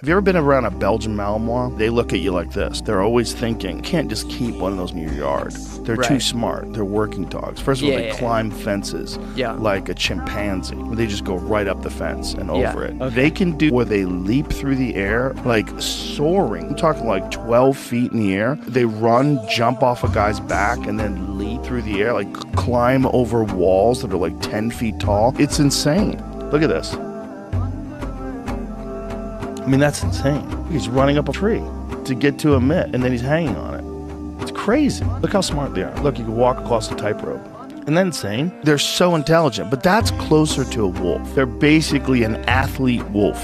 Have you ever been around a Belgian Malinois? They look at you like this. They're always thinking, can't just keep one of those in your yard. They're too smart. They're working dogs. First of all, Yeah, they yeah, yeah. climb fences Yeah. like a chimpanzee. They just go right up the fence and over it. okay. They can do where they leap through the air, like soaring. I'm talking like 12 feet in the air. They run, jump off a guy's back, and then leap through the air, like climb over walls that are like 10 feet tall. It's insane. Look at this. I mean, that's insane. He's running up a tree to get to a mitt, and then he's hanging on it. It's crazy. Look how smart they are. Look, you can walk across the tightrope. Isn't that insane? They're so intelligent, but that's closer to a wolf. They're basically an athlete wolf.